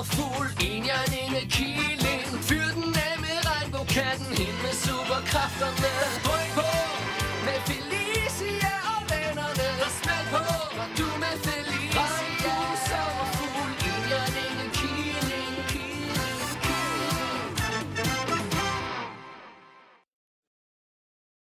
og fugl En hjerne med killing Fyr den af med regnbogkatten. Hende med superkræfterne.